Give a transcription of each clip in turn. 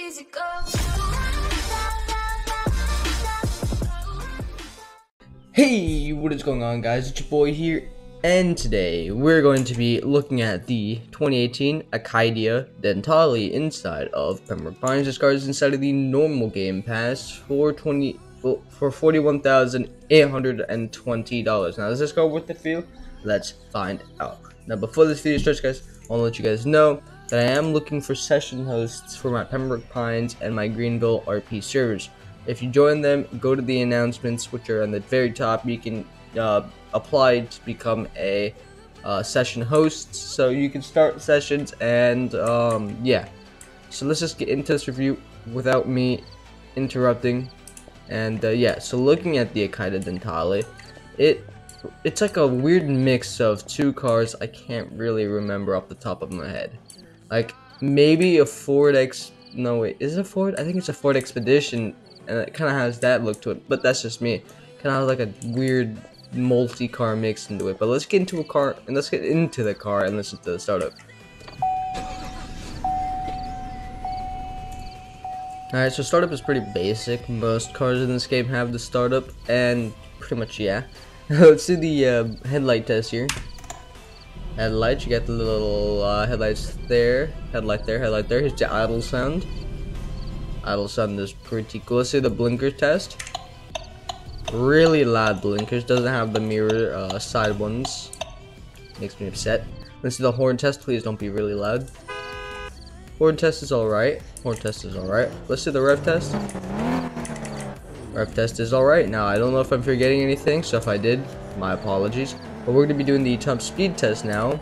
easy go. Hey, what is going on guys? It's your boy here, and today we're going to be looking at the 2018 Acadia Denali inside of Pembroke Pines. This card is inside of the normal game pass for 20 well, for $41,820. Now, is this card worth the you? Let's find out. Now, before this video starts, guys, I want to let you guys know that I am looking for session hosts for my Pembroke Pines and my Greenville RP servers. If you join them, go to the announcements, which are on the very top. You can uh, apply to become a uh, session host, so you can start sessions and um, yeah. So let's just get into this review without me interrupting. And uh, yeah, so looking at the Acadia Denali, it it's like a weird mix of two cars I can't really remember off the top of my head. Like maybe a Ford X. No wait, is it a Ford? I think it's a Ford Expedition and it kind of has that look to it. But that's just me. Kind of like a weird multi-car mix into it. But let's get into a car and let's get into the car and listen to the startup. Alright, so startup is pretty basic. Most cars in this game have the startup, and pretty much yeah. let's do the uh, headlight test here. Headlights, you got the little uh, headlights there, headlight there, headlight there. Here's the idle sound. Idle sound is pretty cool. Let's do the blinker test. Really loud blinkers. Doesn't have the mirror uh, side ones. Makes me upset. Let's do the horn test. Please don't be really loud. Horn test is alright. Horn test is alright. Let's do the rev test. Rev test is alright. Now, I don't know if I'm forgetting anything, so if I did, my apologies. But we're going to be doing the top speed test now.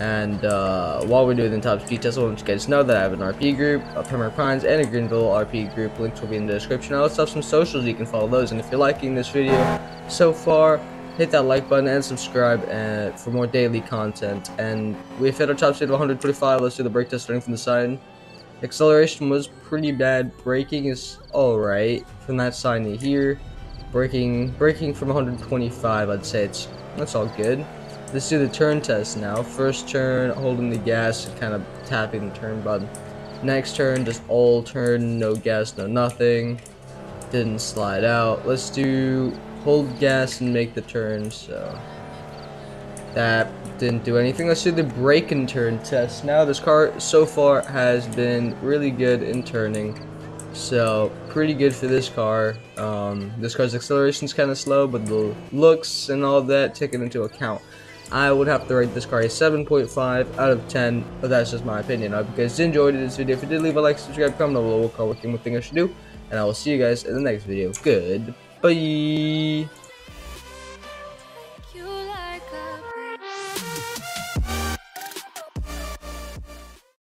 And uh, while we're doing the top speed test, I want you guys to know that I have an RP group, a Pembroke Pines, and a Greenville RP group. Links will be in the description. I also have some socials, you can follow those. And if you're liking this video so far, hit that like button and subscribe uh, for more daily content. And we've hit our top speed of 125. Let's do the brake test starting from the side. Acceleration was pretty bad. Braking is alright from that side to here. Braking, braking from 125, I'd say it's that's all good. Let's do the turn test now. First turn, holding the gas and kind of tapping the turn button. Next turn, just all turn, no gas, no nothing. Didn't slide out. Let's do hold gas and make the turn. So that didn't do anything. Let's do the brake and turn test. Now this car so far has been really good in turning. So pretty good for this car. Um, this car's acceleration is kind of slow, but the looks and all that taken into account, I would have to rate this car a 7.5 out of 10. But that's just my opinion. I hope you guys enjoyed this video. If you did, leave a like, subscribe, comment below what car working with thing I should do, and I will see you guys in the next video. Good. Bye.